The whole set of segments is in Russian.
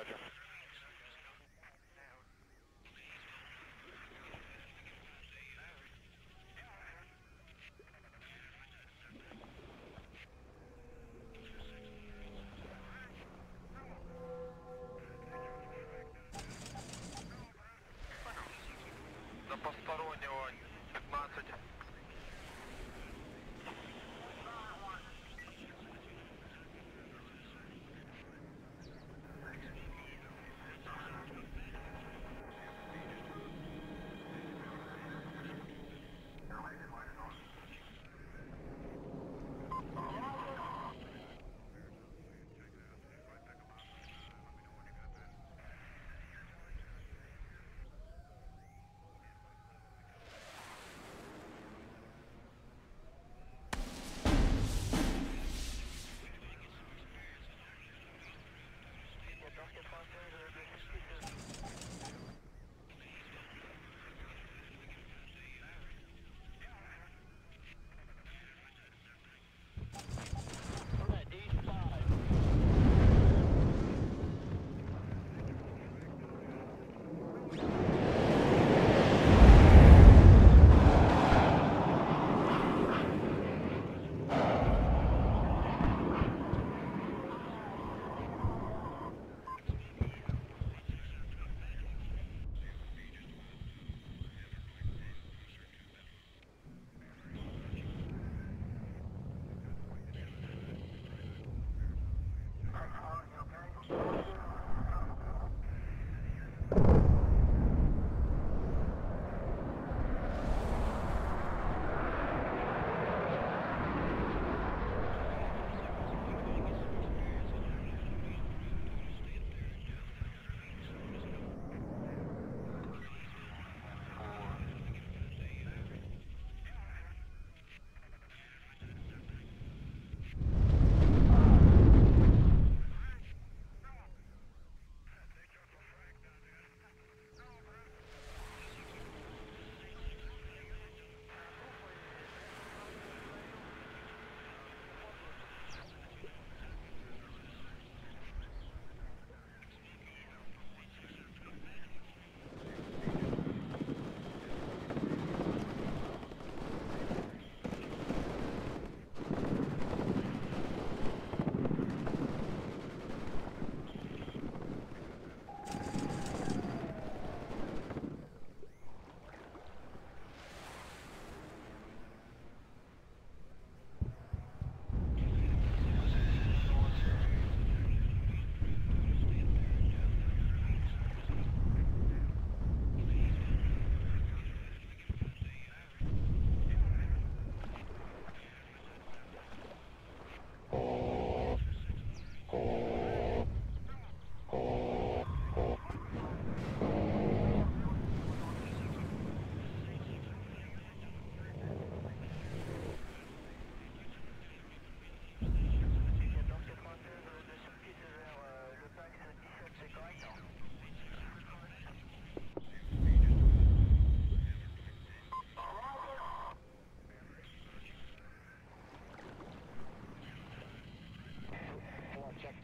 Roger.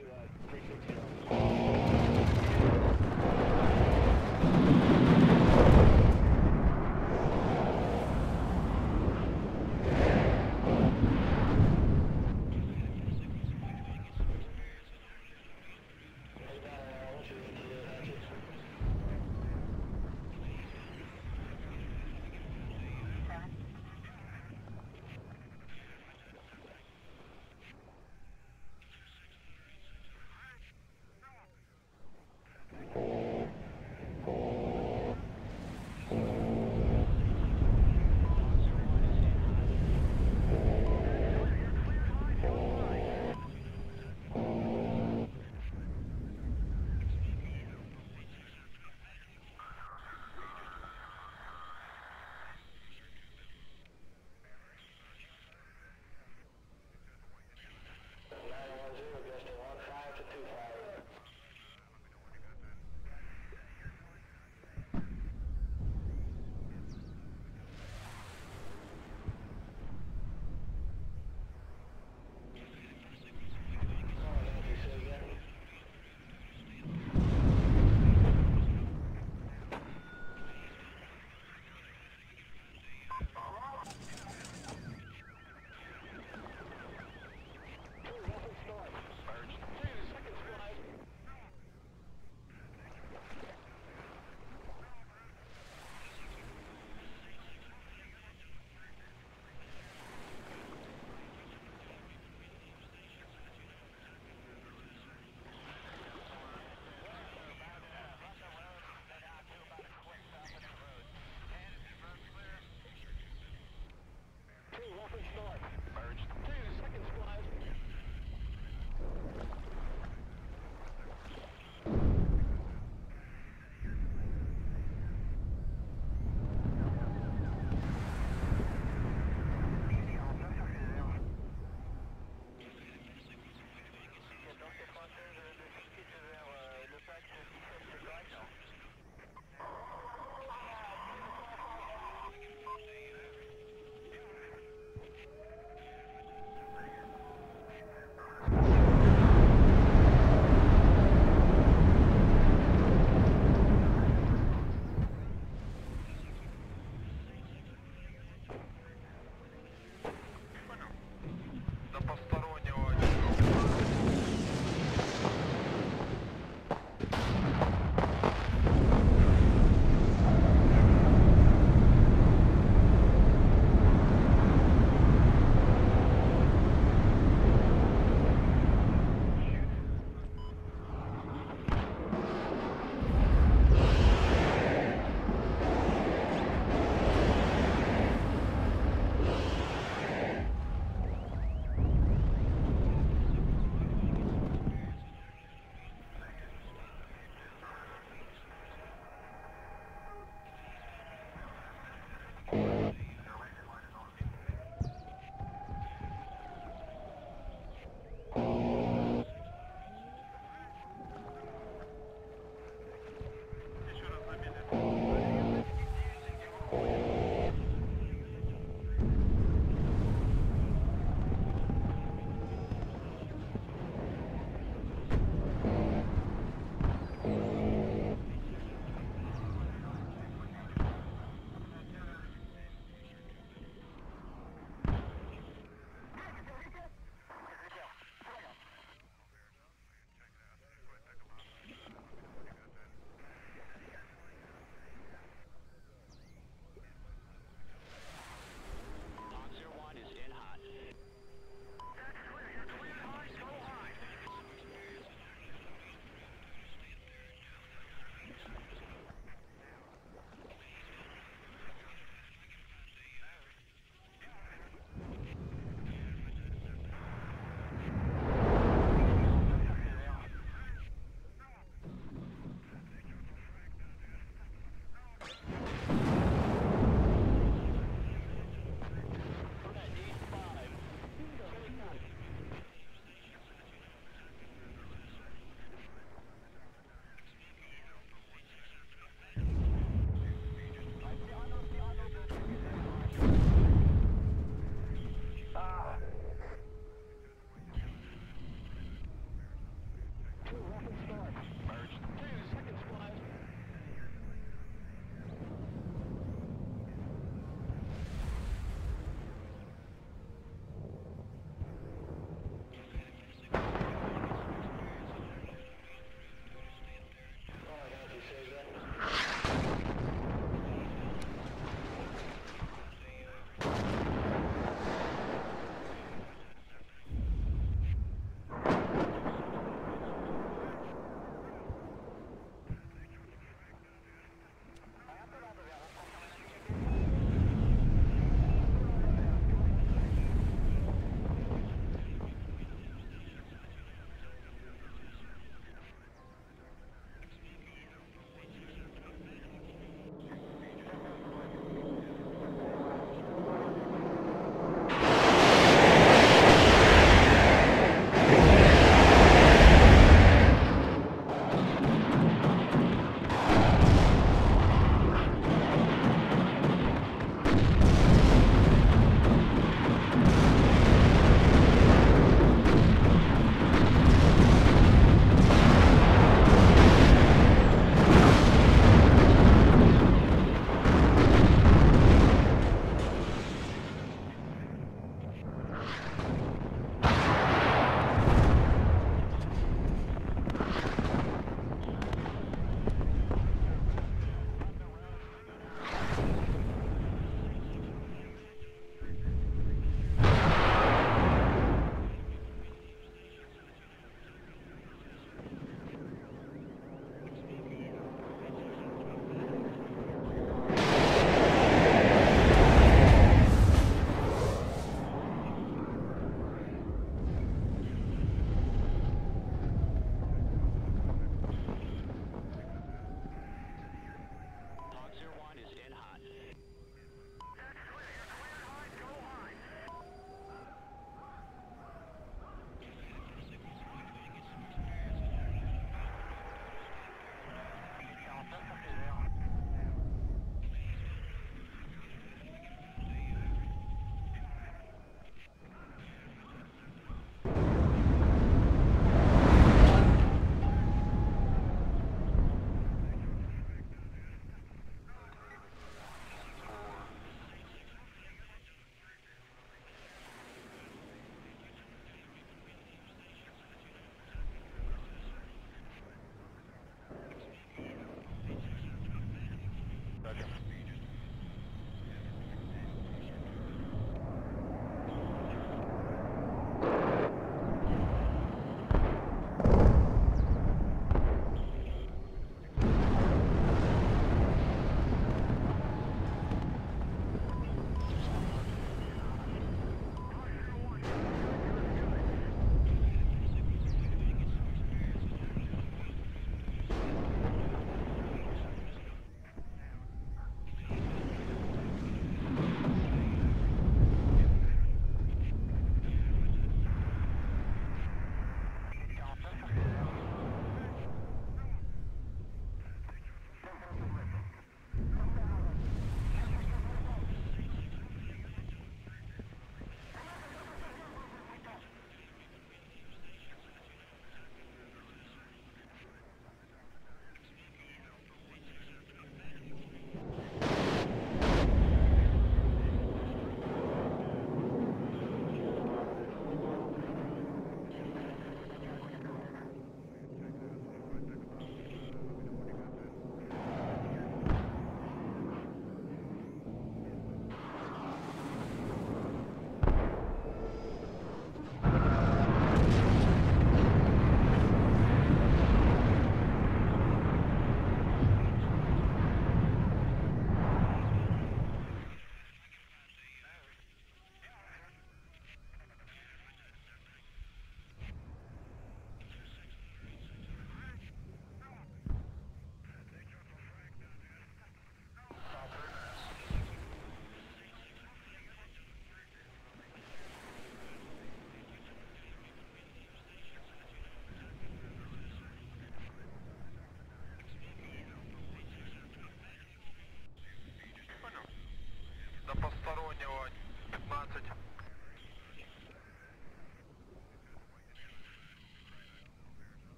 to uh,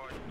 Lord.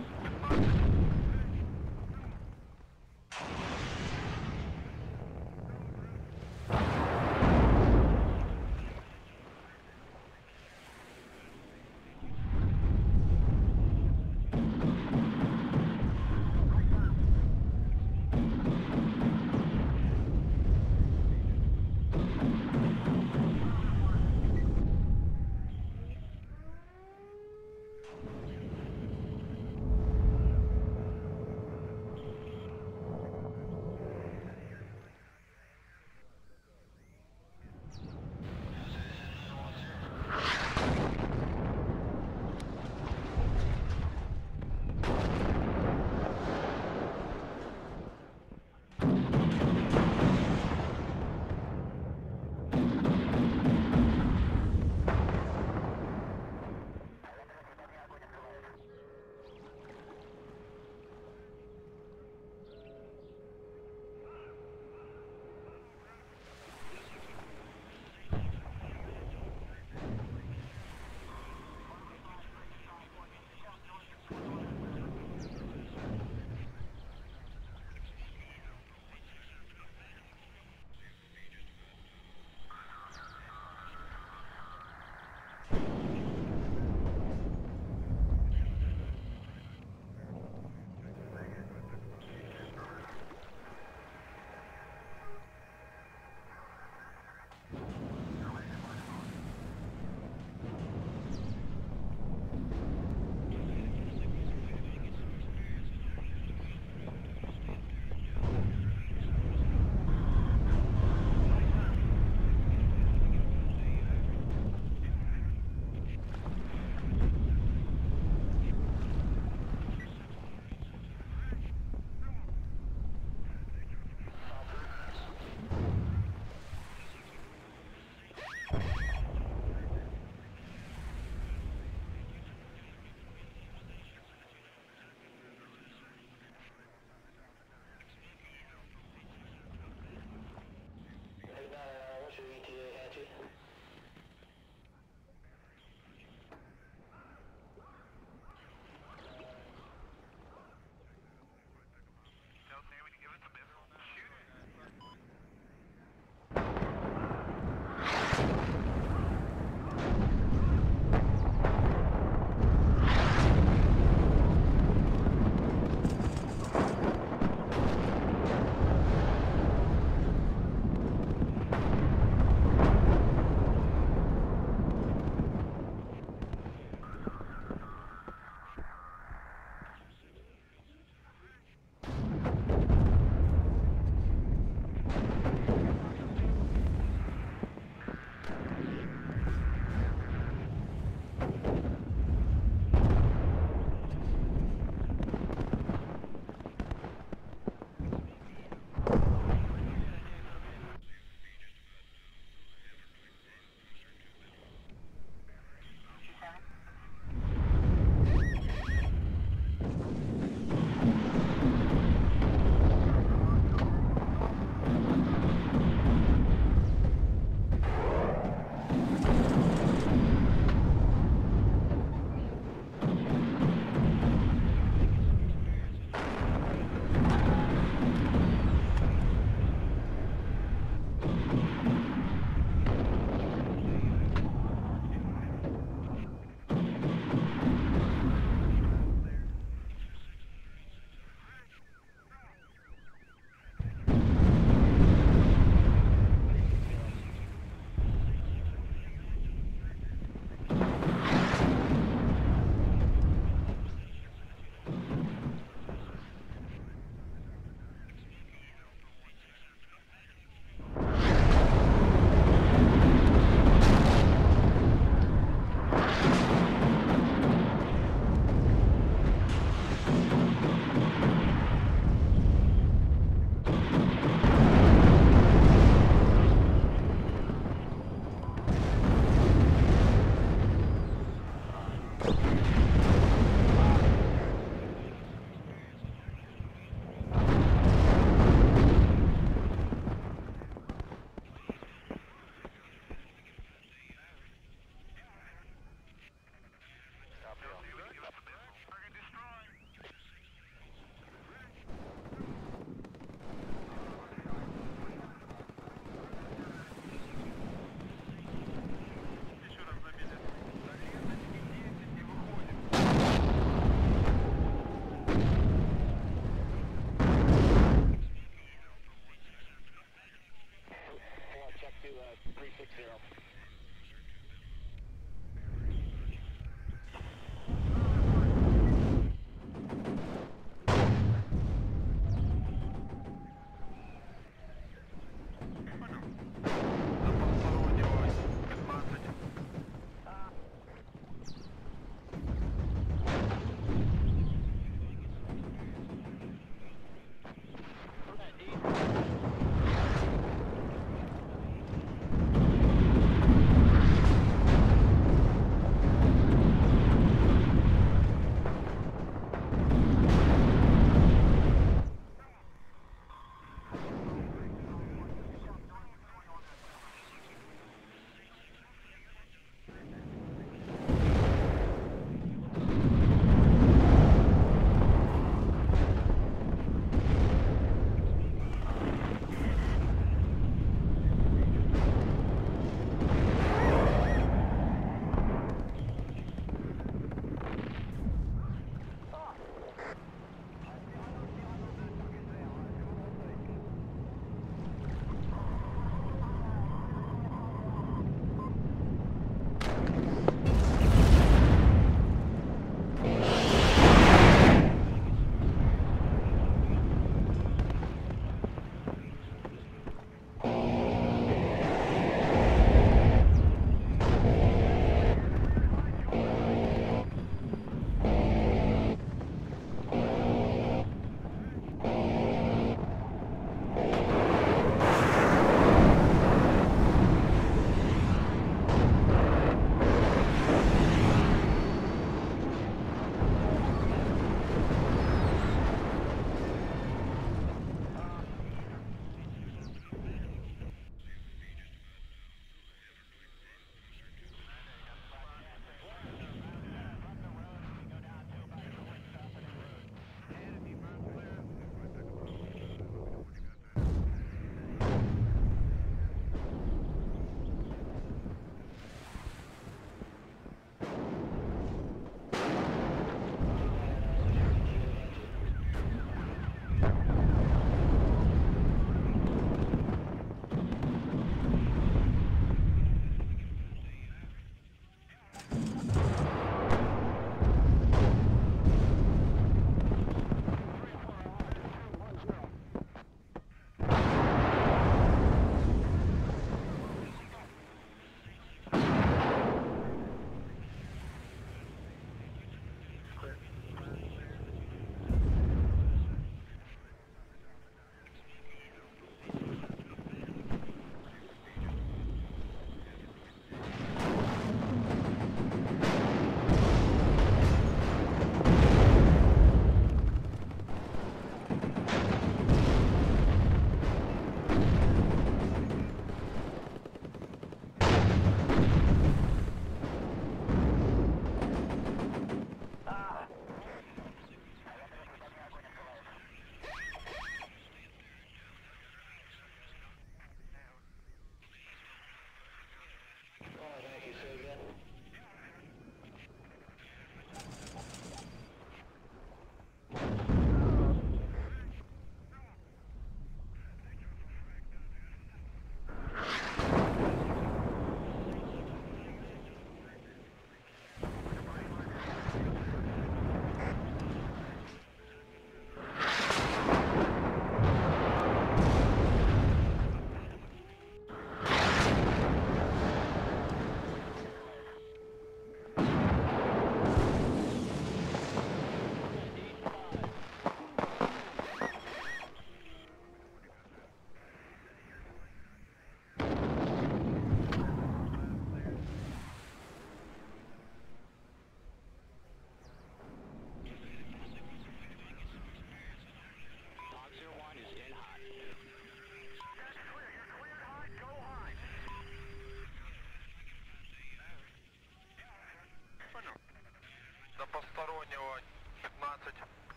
Постороннего 15.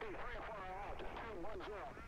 Very far out, 210.